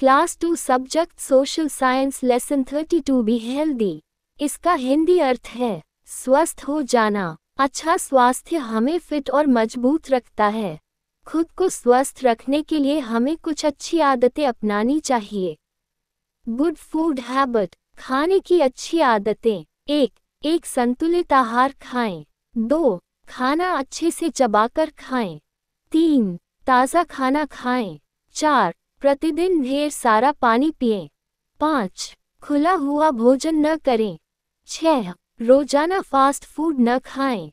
Class two subject social science lesson thirty two be healthy इसका हिंदी अर्थ है, स्वस्थ हो जाना। अच्छा स्वास्थ्य हमें फिट और मज़बूत रखता है। खुद को स्वस्थ रखने के लिए हमें कुछ अच्छी आदतें अपनानी चाहिए। गुड फ़ूड हैबिट खाने की अच्छी आदतें। एक एक संतुलित आहार खाएँ। दो, खाना अच्छे से चबाकर खाएँ। तीन, ताज़ा खाना खाएँ। चार प्रतिदिन ढेर सारा पानी पिएँ। पाँच, खुला हुआ भोजन न करें। छह, रोज़ाना फास्ट फ़ूड न खाएँ।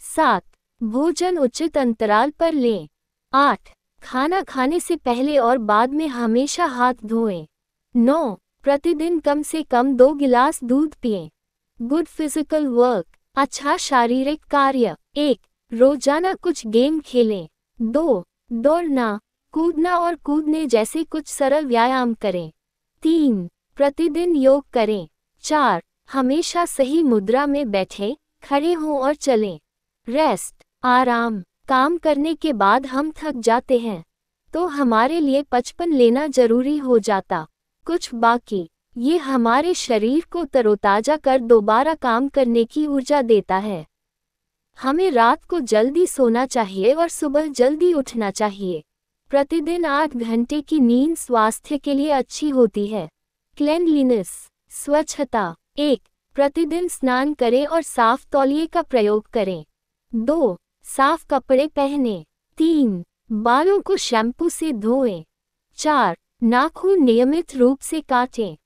सात, भोजन उचित अंतराल पर लें। आठ, खाना खाने से पहले और बाद में हमेशा हाथ धोएँ। नौ, प्रतिदिन कम से कम दो गिलास दूध पिएँ। गुड फ़िज़िकल वर्क अच्छा शारीरिक कार्य। एक, रोज़ाना कुछ गेम खेलें। दो, दौड़ना कूदना और कूदने जैसे कुछ सरल व्यायाम करें। तीन, प्रतिदिन योग करें। चार, हमेशा सही मुद्रा में बैठें, खड़े हों और चलें। रेस्ट, आराम, काम करने के बाद हम थक जाते हैं तो हमारे लिए पचपन लेना ज़रूरी हो जाता। कुछ बाकी, ये हमारे शरीर को तरोताजा कर दोबारा काम करने की ऊर्जा देता है। हमें रात को जल्दी सोना चाहिए और सुबह जल्दी उठना चाहिए। प्रतिदिन आठ घंटे की नींद स्वास्थ्य के लिए अच्छी होती है। क्लेनलीनेस स्वच्छता। एक, प्रतिदिन स्नान करें और साफ़ तौलिए का प्रयोग करें। दो, साफ़ कपड़े पहने। तीन, बालों को शैम्पू से धोएँ। चार, नाखून नियमित रूप से काटें।